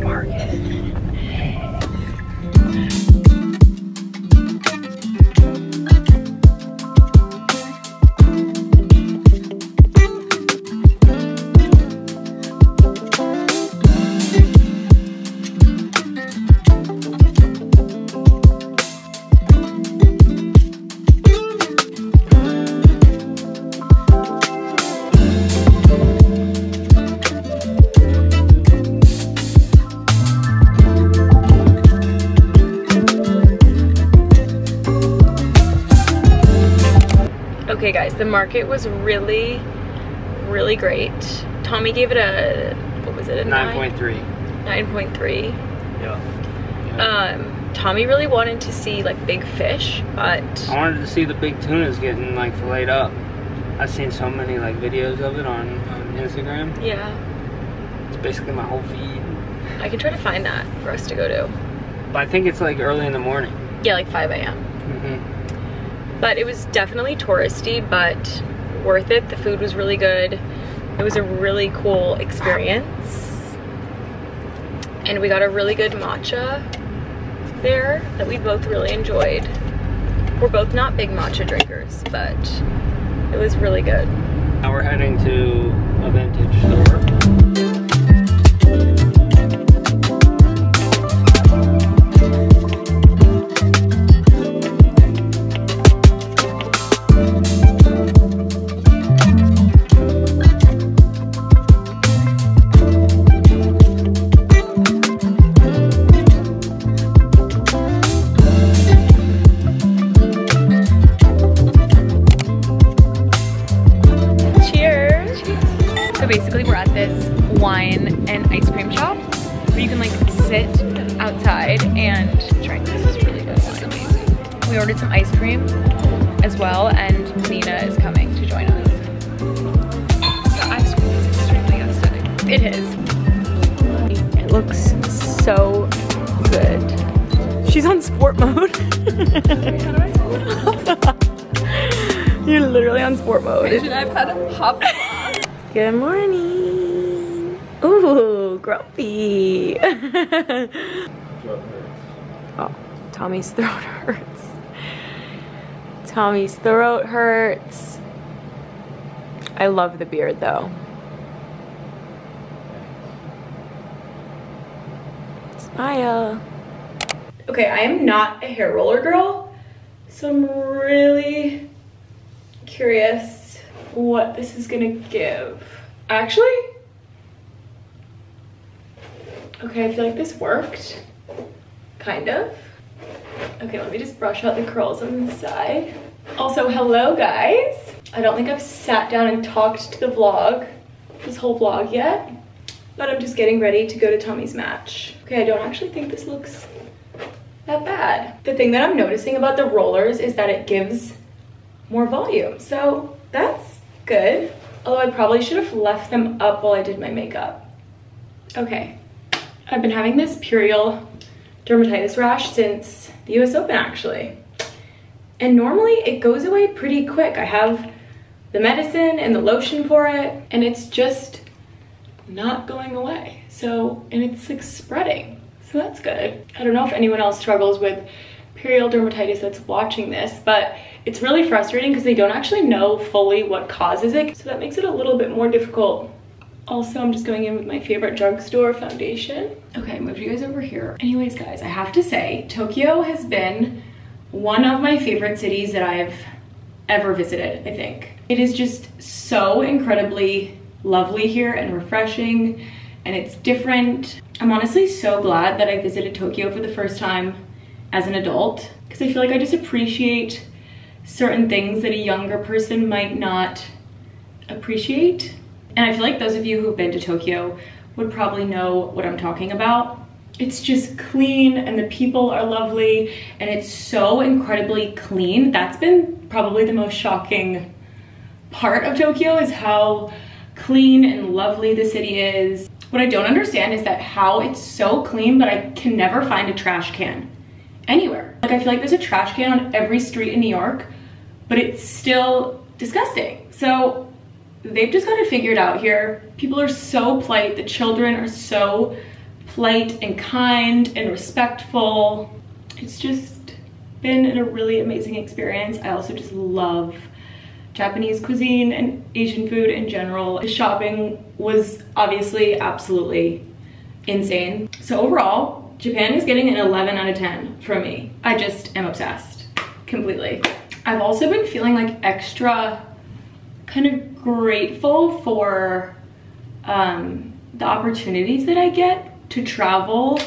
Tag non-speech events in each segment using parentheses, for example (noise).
market. Guys, the market was really, really great. Tommy gave it a, what was it, a 9.3. 9.3. Yeah. Um, Tommy really wanted to see like big fish, but I wanted to see the big tunas getting like filleted up. I've seen so many like videos of it on, on Instagram. yeah, It's basically my whole feed. I can try to find that for us to go to. But I think it's like early in the morning. Yeah, like 5 a.m. But it was definitely touristy, but worth it. The food was really good. It was a really cool experience. And we got a really good matcha there that we both really enjoyed. We're both not big matcha drinkers, but it was really good. Now we're heading to a vintage store. Wine and ice cream shop where you can like sit outside and drink. This is really good wine. We ordered some ice cream as well and Nina is coming to join us. The ice cream is extremely aesthetic. It is. It looks so good. She's on sport mode. (laughs) You're literally on sport mode. Should I put a pop? Good morning. Ooh, grumpy. (laughs) oh, Tommy's throat hurts. Tommy's throat hurts. I love the beard though. Smile. Okay, I am not a hair roller girl, so I'm really curious what this is gonna give. Actually, okay, I feel like this worked, kind of. Okay, let me just brush out the curls on the side. Also, hello guys. I don't think I've sat down and talked to the vlog, this whole vlog yet, but I'm just getting ready to go to Tommy's match. Okay, I don't actually think this looks that bad. The thing that I'm noticing about the rollers is that it gives more volume. So that's good. Although I probably should have left them up while I did my makeup. Okay. I've been having this perioral dermatitis rash since the US Open actually. And normally it goes away pretty quick. I have the medicine and the lotion for it and it's just not going away. So, and it's like spreading. So that's good. I don't know if anyone else struggles with perioral dermatitis that's watching this, but it's really frustrating because they don't actually know fully what causes it. So that makes it a little bit more difficult. Also, I'm just going in with my favorite drugstore foundation. Okay, moved you guys over here. Anyways, guys, I have to say, Tokyo has been one of my favorite cities that I've ever visited, I think. It is just so incredibly lovely here and refreshing and it's different. I'm honestly so glad that I visited Tokyo for the first time as an adult because I feel like I just appreciate certain things that a younger person might not appreciate. And I feel like those of you who've been to Tokyo would probably know what I'm talking about. It's just clean and the people are lovely and it's so incredibly clean. That's been probably the most shocking part of Tokyo is how clean and lovely the city is. What I don't understand is that how it's so clean, but I can never find a trash can anywhere. Like I feel like there's a trash can on every street in New York, but it's still disgusting. So they've just got it figured out here. People are so polite. The children are so polite and kind and respectful. It's just been a really amazing experience. I also just love Japanese cuisine and Asian food in general. The shopping was obviously absolutely insane. So overall, Japan is getting an 11 out of 10 from me. I just am obsessed completely. I've also been feeling like extra kind of grateful for um, the opportunities that I get to travel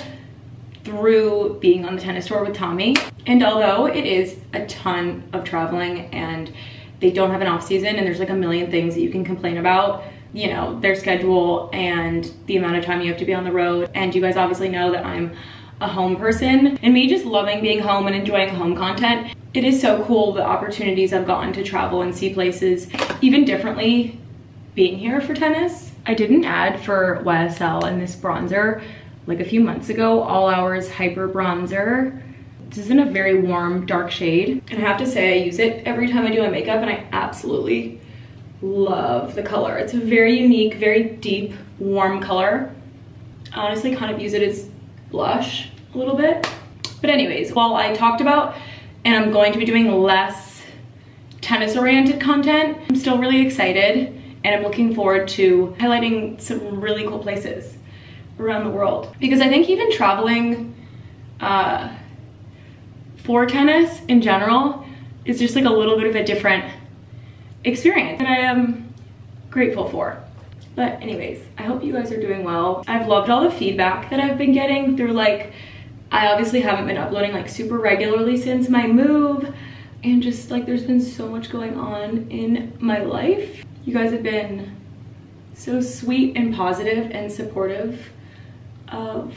through being on the tennis tour with Tommy. And although it is a ton of traveling and they don't have an off season and there's like a million things that you can complain about, you know, their schedule and the amount of time you have to be on the road. And you guys obviously know that I'm a home person and me just loving being home and enjoying home content. It is so cool the opportunities I've gotten to travel and see places even differently being here for tennis. I did an ad for YSL and this bronzer like a few months ago, All Hours Hyper Bronzer. This is in a very warm, dark shade. And I have to say, I use it every time I do my makeup and I absolutely love the color. It's a very unique, very deep, warm color. I honestly kind of use it as blush a little bit. But anyways, while I talked about and I'm going to be doing less tennis oriented content, I'm still really excited and I'm looking forward to highlighting some really cool places around the world. Because I think even traveling uh, for tennis in general is just like a little bit of a different experience and I am grateful for. But anyways, I hope you guys are doing well. I've loved all the feedback that I've been getting through like, I obviously haven't been uploading like super regularly since my move and just like there's been so much going on in my life. You guys have been so sweet and positive and supportive of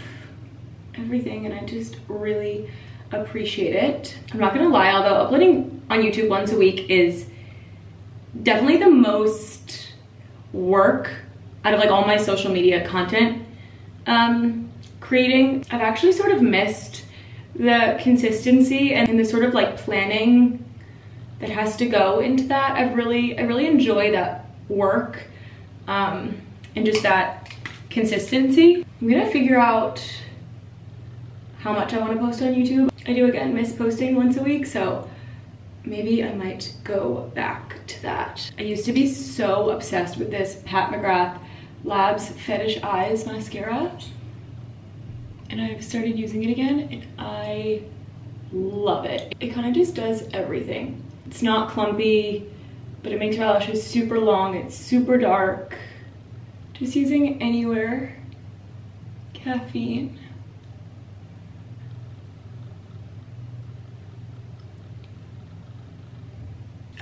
everything and I just really appreciate it. I'm not gonna lie, although uploading on YouTube once a week is definitely the most work out of like all my social media content um, creating. I've actually sort of missed the consistency and the sort of like planning that has to go into that. I've really, I really enjoy that work um, and just that consistency. I'm gonna figure out how much I wanna post on YouTube. I do again miss posting once a week, so maybe I might go back to that. I used to be so obsessed with this Pat McGrath Labs Fetish Eyes mascara. And I've started using it again and I love it. It kind of just does everything. It's not clumpy, but it makes your eyelashes super long. It's super dark. Just using anywhere. Caffeine.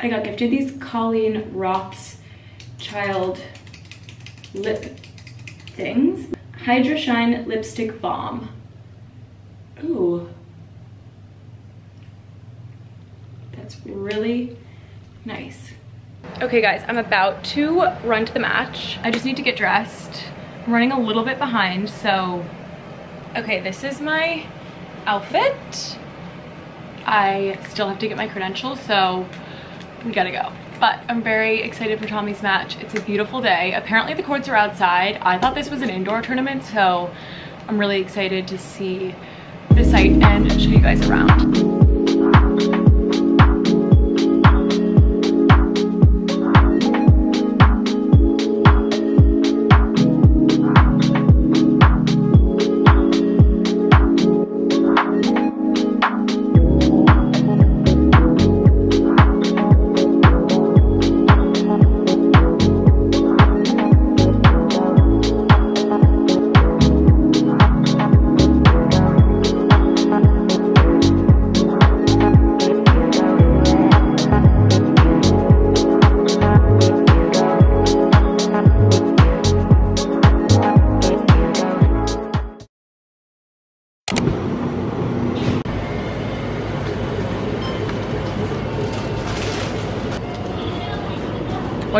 I got gifted these Colleen Roth's child lip things. Hydra Shine Lipstick Balm. Ooh. That's really nice. Okay guys, I'm about to run to the match. I just need to get dressed. I'm running a little bit behind, so... Okay, this is my outfit. I still have to get my credentials, so we gotta go. But I'm very excited for Tommy's match. It's a beautiful day. Apparently the courts are outside. I thought this was an indoor tournament, so I'm really excited to see the site and show you guys around.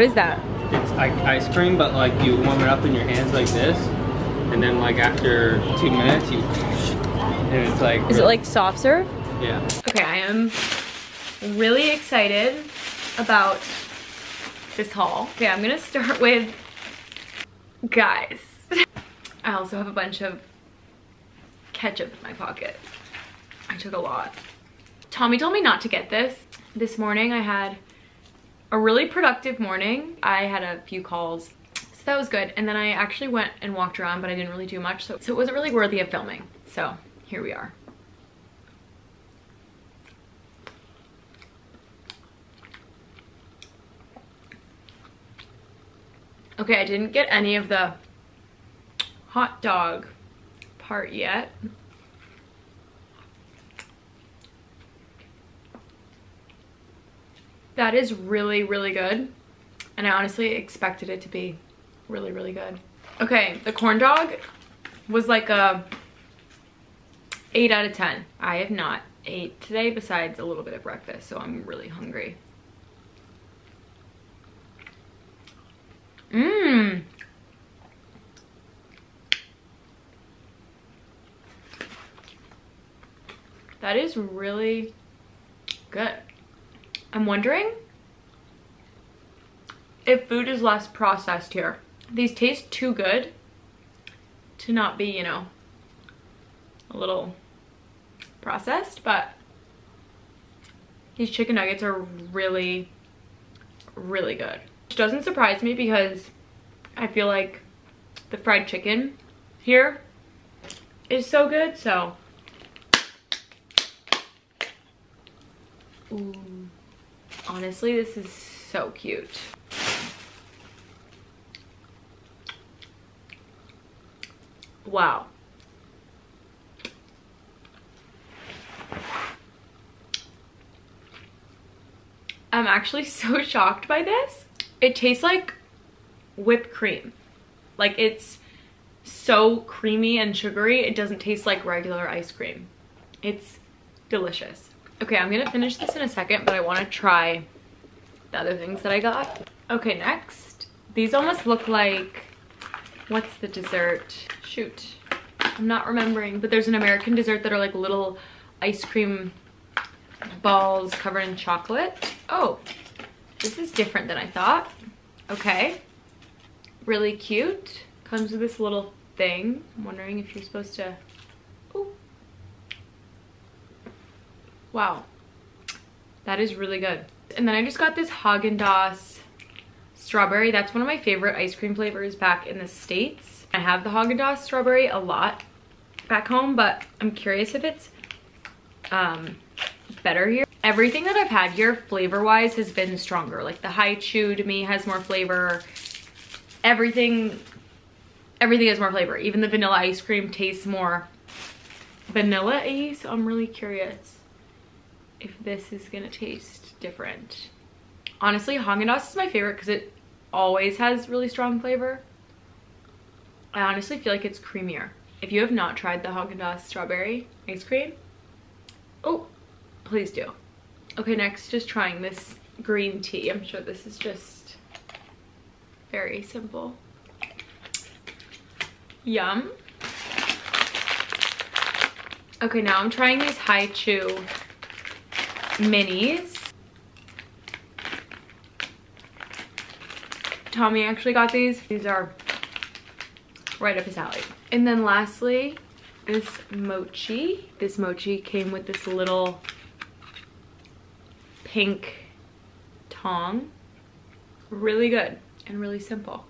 What is that? It's like ice cream, but like you warm it up in your hands like this, and then like after two minutes, you and it's like. Is it like soft serve? Yeah. Okay, I am really excited about this haul. Okay, I'm gonna start (laughs) with, guys. (laughs) I also have a bunch of ketchup in my pocket. I took a lot. Tommy told me not to get this. This morning I had a really productive morning. I had a few calls, so that was good. And then I actually went and walked around, but I didn't really do much, so, so it wasn't really worthy of filming. So here we are. Okay, I didn't get any of the hot dog part yet. That is really, really good. And I honestly expected it to be really, really good. Okay, the corn dog was like a 8 out of 10. I have not ate today besides a little bit of breakfast, so I'm really hungry. Mmm. That is really good. I'm wondering if food is less processed here. These taste too good to not be, you know, a little processed, but these chicken nuggets are really, really good. Which doesn't surprise me because I feel like the fried chicken here is so good, so. Ooh. Honestly, this is so cute. Wow. I'm actually (laughs) so shocked by this. It tastes like whipped cream. Like it's so creamy and sugary. It doesn't taste like regular ice cream. It's delicious. Okay, I'm gonna finish this in a second, but I wanna try the other things that I got. Okay, next. These almost look like, what's the dessert? Shoot, I'm not remembering, but there's an American dessert that are like little ice cream balls covered in chocolate. Oh, this is different than I thought. Okay, really cute. Comes with this little thing. I'm wondering if you're supposed to, Wow, that is really good. And then I just got this Haagen-Dazs strawberry. That's one of my favorite ice cream flavors back in the States. I have the Haagen-Dazs strawberry a lot back home, but I'm curious if it's um, better here. Everything that I've had here flavor-wise has been stronger. Like the Hi-Chew to me has more flavor. Everything, everything has more flavor. Even the vanilla ice cream tastes more vanilla-y, so I'm really curious if this is gonna taste different. Honestly, Haagen-Dazs is my favorite because it always has really strong flavor. I honestly feel like it's creamier. If you have not tried the Haagen-Dazs strawberry ice cream, oh, please do. Okay, next, just trying this green tea. I'm sure this is just very simple. Yum. Okay, now I'm trying these Hi-Chew minis. Tommy actually got these. These are right up his alley. And then lastly, this mochi. This mochi came with this little pink tong. Really good and really simple.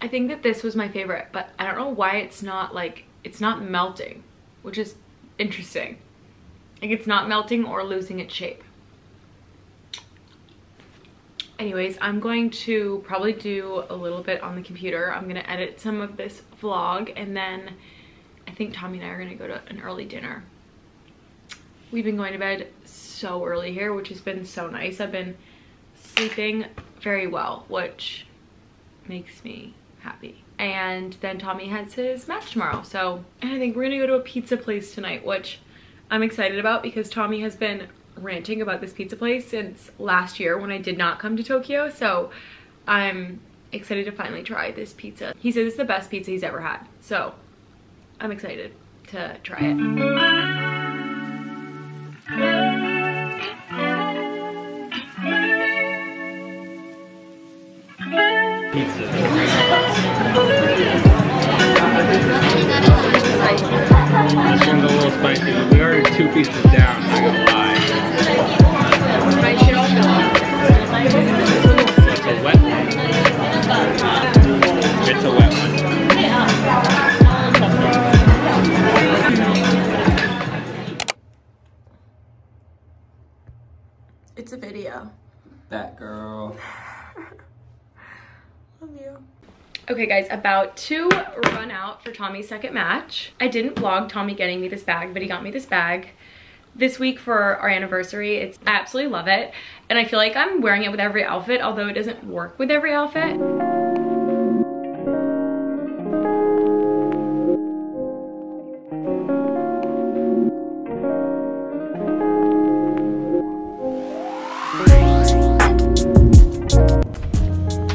I think that this was my favorite, but I don't know why it's not like, it's not melting, which is interesting. Like it's not melting or losing its shape. Anyways, I'm going to probably do a little bit on the computer. I'm gonna edit some of this vlog and then I think Tommy and I are gonna go to an early dinner. We've been going to bed so early here, which has been so nice. I've been sleeping very well, which makes me happy. And then Tommy has his match tomorrow. So and I think we're gonna go to a pizza place tonight, which I'm excited about because Tommy has been ranting about this pizza place since last year when I did not come to Tokyo. So I'm excited to finally try this pizza. He says it's the best pizza he's ever had. So I'm excited to try it. Ordered two pieces down, not gonna lie. It's a wet one. It's a wet one. It's a video. That girl. (sighs) Love you. Okay guys, about to run out for Tommy's second match. I didn't vlog Tommy getting me this bag, but he got me this bag this week for our anniversary. It's I absolutely love it. And I feel like I'm wearing it with every outfit, although it doesn't work with every outfit.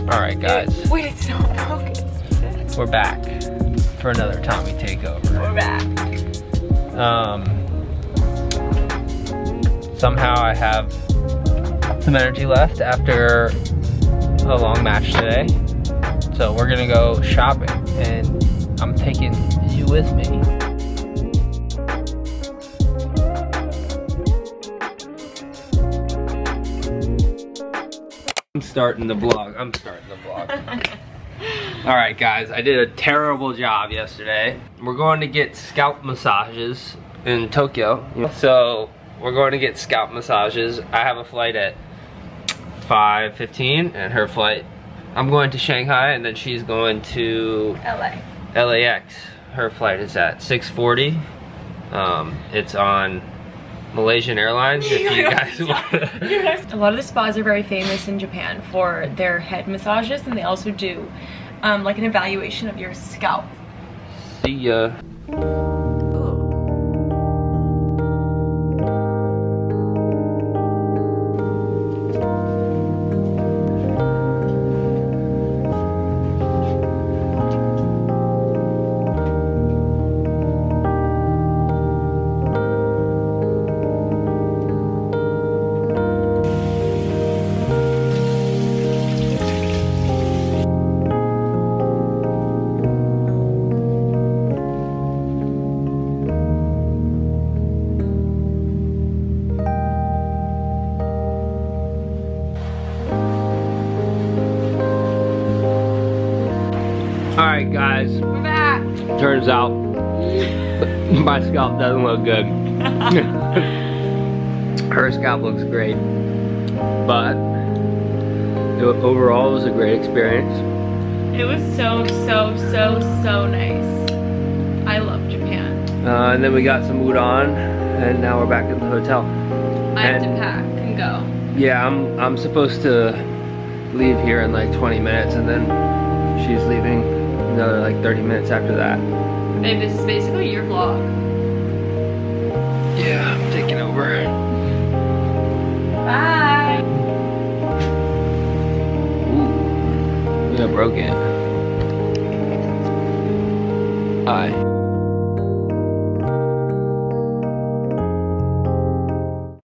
All right, guys, Wait, it's not focused. we're back for another Tommy takeover. We're back. Um, somehow I have some energy left after a long match today. So we're gonna go shopping and I'm taking you with me. I'm starting the vlog. I'm starting the vlog. All right, guys, I did a terrible job yesterday. We're going to get scalp massages in Tokyo. So we're going to get scalp massages. I have a flight at 5.15 and her flight, I'm going to Shanghai and then she's going to LA. LAX. Her flight is at 6.40. Um, it's on Malaysian Airlines if you (laughs) guys want to. (laughs) A lot of the spas are very famous in Japan for their head massages and they also do um, like an evaluation of your scalp. See ya. Turns out my scalp doesn't look good. (laughs) Her scalp looks great. But it, overall it was a great experience. It was so, so, so, so nice. I love Japan. Uh, and then we got some udon and now we're back at the hotel. I have to pack and go. Yeah, I'm I'm supposed to leave here in like 20 minutes and then she's leaving another like 30 minutes after that. Babe, this is basically your vlog. Yeah, I'm taking over. Bye. Ooh, we got broken. Hi.